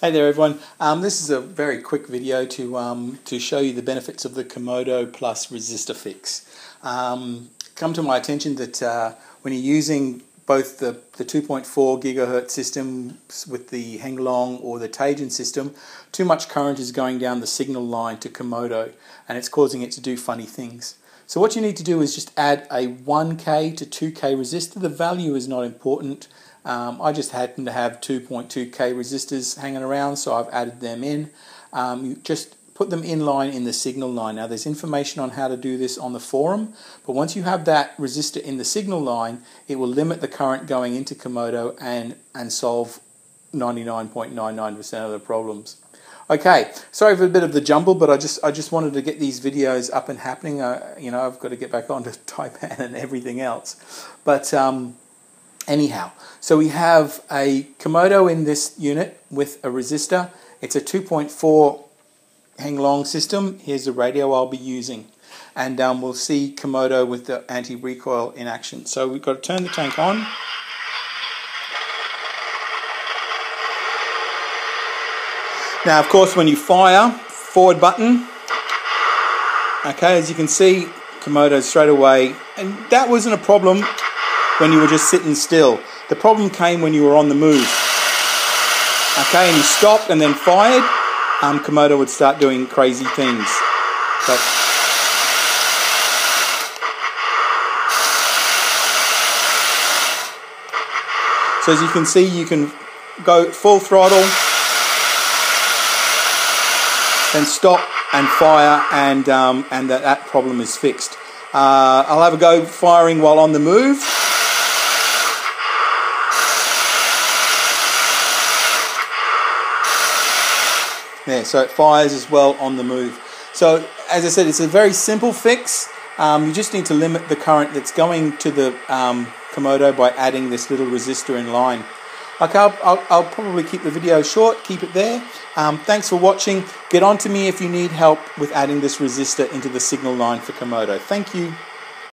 Hey there everyone, um, this is a very quick video to, um, to show you the benefits of the Komodo Plus resistor fix. Um, come to my attention that uh, when you're using both the, the 2.4 gigahertz system with the Heng Long or the Taigen system, too much current is going down the signal line to Komodo and it's causing it to do funny things. So what you need to do is just add a 1K to 2K resistor. The value is not important. Um, I just happen to have 2.2K resistors hanging around, so I've added them in. Um, you just put them in line in the signal line. Now there's information on how to do this on the forum, but once you have that resistor in the signal line, it will limit the current going into Komodo and, and solve 99.99% of the problems. Okay, sorry for a bit of the jumble, but I just I just wanted to get these videos up and happening. Uh, you know, I've got to get back onto Taipan and everything else. But um, anyhow, so we have a Komodo in this unit with a resistor. It's a 2.4 Heng Long system. Here's the radio I'll be using. And um, we'll see Komodo with the anti-recoil in action. So we've got to turn the tank on. Now, of course, when you fire, forward button, okay, as you can see, Komodo straight away, and that wasn't a problem when you were just sitting still. The problem came when you were on the move. Okay, and you stopped and then fired, um, Komodo would start doing crazy things. But so as you can see, you can go full throttle then stop and fire, and um, and that, that problem is fixed. Uh, I'll have a go firing while on the move. There, so it fires as well on the move. So as I said, it's a very simple fix. Um, you just need to limit the current that's going to the um, Komodo by adding this little resistor in line. Okay, I'll, I'll, I'll, probably keep the video short, keep it there. Um, thanks for watching. Get on to me if you need help with adding this resistor into the signal line for Komodo. Thank you.